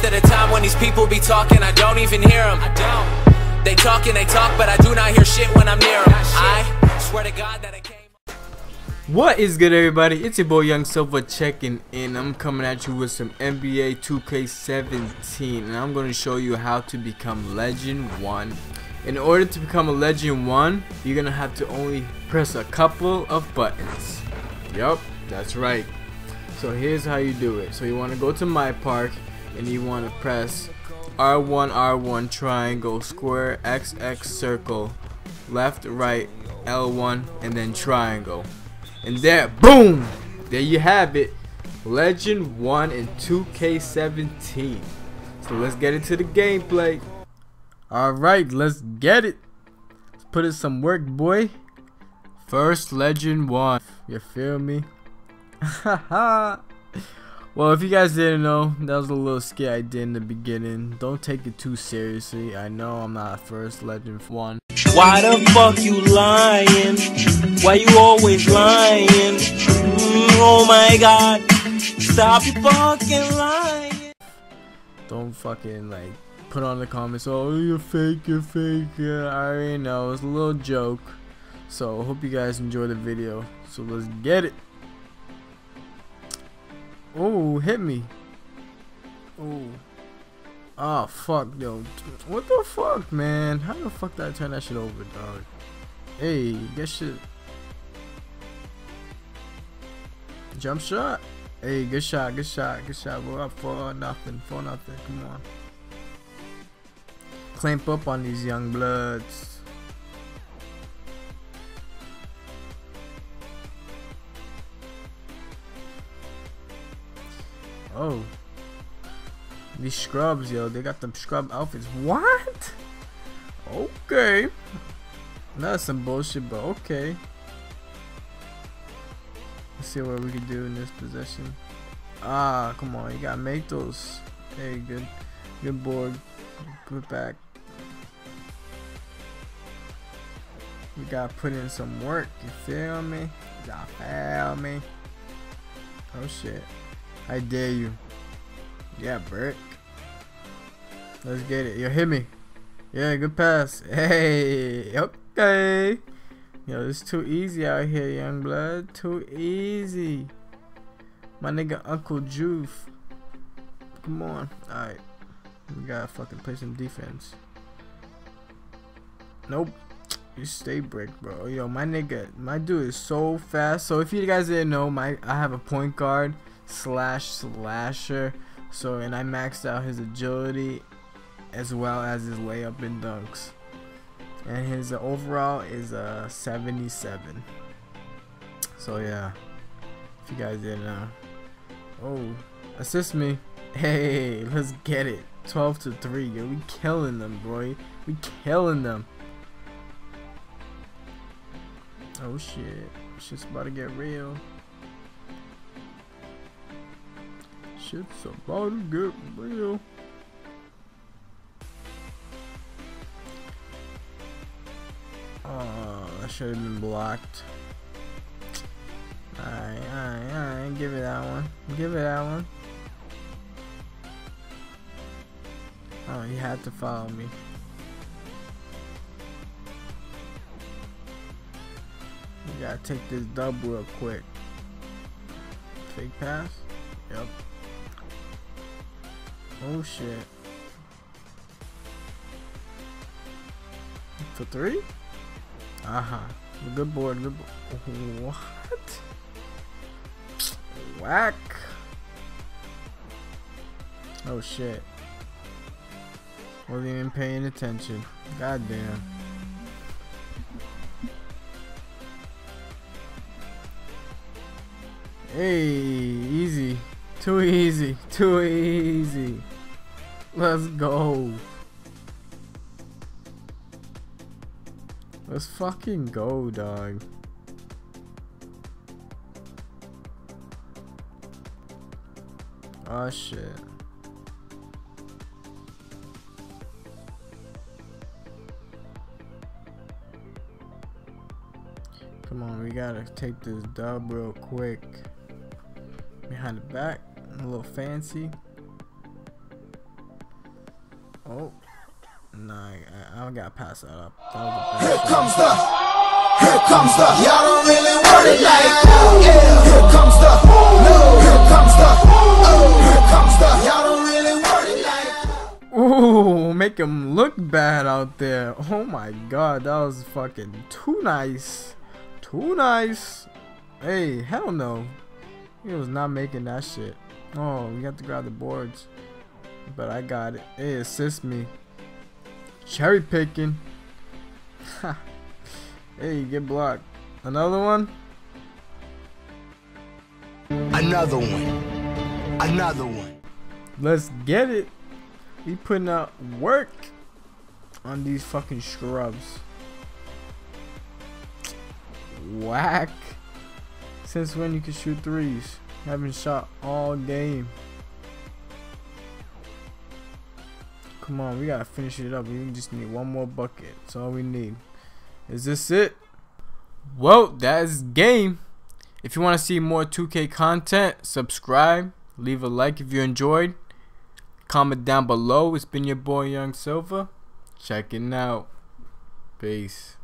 Most of the time when these people be talking, I don't even hear them. I don't. They talk and they talk, but I do not hear shit when I'm near them. I swear to God that I came. What is good everybody? It's your boy Young Silva checking in. I'm coming at you with some NBA 2K17 and I'm going to show you how to become Legend 1. In order to become a Legend 1, you're going to have to only press a couple of buttons. Yup, that's right. So here's how you do it. So you want to go to My Park and you want to press R1 R1 triangle square XX circle left right L1 and then triangle. And there, boom! There you have it. Legend 1 in 2K17. So let's get into the gameplay. Alright, let's get it. Let's put in some work, boy. First Legend 1. You feel me? Haha. Well, if you guys didn't know, that was a little skit I did in the beginning. Don't take it too seriously. I know I'm not first Legend 1. Why the fuck you lying? Why you always lying? Mm, oh my god. Stop you fucking lying. Don't fucking like put on the comments, oh you're fake, you're fake. Yeah, I already know. It's a little joke. So hope you guys enjoy the video. So let's get it. Oh, hit me. Oh. Oh, fuck, yo. What the fuck, man? How the fuck did I turn that shit over, dog? Hey, get shit. Jump shot. Hey, good shot, good shot, good shot. We're up for nothing, for nothing. Come on. Clamp up on these young bloods. Oh. These scrubs, yo, they got them scrub outfits. What? Okay. That's some bullshit, but okay. Let's see what we can do in this possession. Ah, come on, you gotta make those. Hey, good, good board. Put back. We gotta put in some work. You feel me? Gotta feel me? Oh shit. I dare you. Yeah, Bert. Let's get it. Yo, hit me. Yeah, good pass. Hey, okay. Yo, it's too easy out here, young blood. Too easy. My nigga Uncle Juve. Come on. Alright. We gotta fucking play some defense. Nope. You stay brick, bro. Yo, my nigga, my dude is so fast. So if you guys didn't know, my I have a point guard slash slasher. So and I maxed out his agility as well as his layup and dunks. And his overall is a uh, 77. So yeah, if you guys didn't know. Oh, assist me. Hey, let's get it. 12 to 3. Yo, we killing them, boy. We killing them. Oh shit. Shit's about to get real. Shit's about to get real. Oh, that should have been blocked. Alright, alright, alright. Give it that one. Give it that one. Oh, he had to follow me. You gotta take this dub real quick. Fake pass? Yep. Oh shit. For three? Uh huh. Good board, good board. What? Whack. Oh shit. Wasn't even paying attention. God damn. Hey, easy. Too easy. Too easy. Let's go. Let's fucking go, dog. Oh shit. Come on, we gotta take this dub real quick. Behind the back, a little fancy. Oh. Nah, I, I gotta pass that up. That was Here comes the. Here comes the. Y'all don't really want it like that. Yeah. Here comes the. No. Here comes the. Oh. Here comes the. Y'all don't really want it like that. Ooh, make him look bad out there. Oh my god, that was fucking too nice. Too nice. Hey, hell no. He was not making that shit. Oh, we have to grab the boards. But I got it. Hey, assist me. Cherry picking. hey, get blocked. Another one? Another one. Another one. Let's get it. We putting out work on these fucking scrubs. Whack. Since when you can shoot threes? Haven't shot all game. Come on, we gotta finish it up. We just need one more bucket. That's all we need. Is this it? Well, that is game. If you want to see more 2K content, subscribe. Leave a like if you enjoyed. Comment down below. It's been your boy Young Silva. Checking out. Peace.